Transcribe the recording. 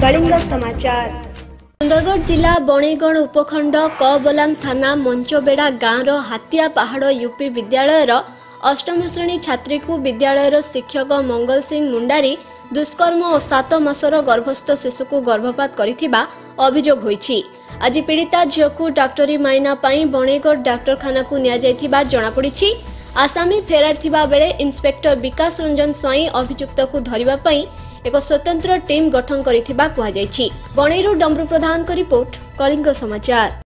କଳିଙ୍ଗ ସମାଚାର। ସୁନ୍ଦରଗଡ଼ ଜିଲ୍ଲା ବଣେଇଗଡ଼ ଉପଖଣ୍ଡ କବଲାଙ୍ଗ ଥାନା ମଞ୍ଚବେଡ଼ା ଗାଁର ହାତିଆ ପାହାଡ଼ ୟୁପି ବିଦ୍ୟାଳୟର ଅଷ୍ଟମ ଶ୍ରେଣୀ ଛାତ୍ରୀକୁ ବିଦ୍ୟାଳୟର ଶିକ୍ଷକ ମଙ୍ଗଲ ସିଂ ମୁଣ୍ଡାରୀ ଦୁଷ୍କର୍ମ ଓ ସାତ ମାସର ଗର୍ଭସ୍ଥ ଶିଶୁକୁ ଗର୍ଭପାତ କରିଥିବା ଅଭିଯୋଗ ହୋଇଛି। ଆଜି ପୀଡ଼ିତା ଝିଅକୁ ଡାକ୍ତରୀ ମାଇନା ପାଇଁ ବଣେଇଗଡ଼ ଡାକ୍ତରଖାନାକୁ ନିଆଯାଇଥିବା ଜଣାପଡ଼ିଛି। ଆସାମୀ ଫେରାର ଥିବା ବେଳେ ଇନ୍ସପେକ୍ଟର ବିକାଶ ରଞ୍ଜନ ସ୍ୱାଇଁ ଅଭିଯୁକ୍ତକୁ ଧରିବା ପାଇଁ ଏକ ସ୍ୱତନ୍ତ୍ର ଟିମ୍ ଗଠନ କରିଥିବା କୁହାଯାଇଛି। ବଣେଇରୁ ଡମ୍ରୁ ପ୍ରଧାନଙ୍କ ରିପୋର୍ଟ କଳିଙ୍ଗ ସମାଚାର।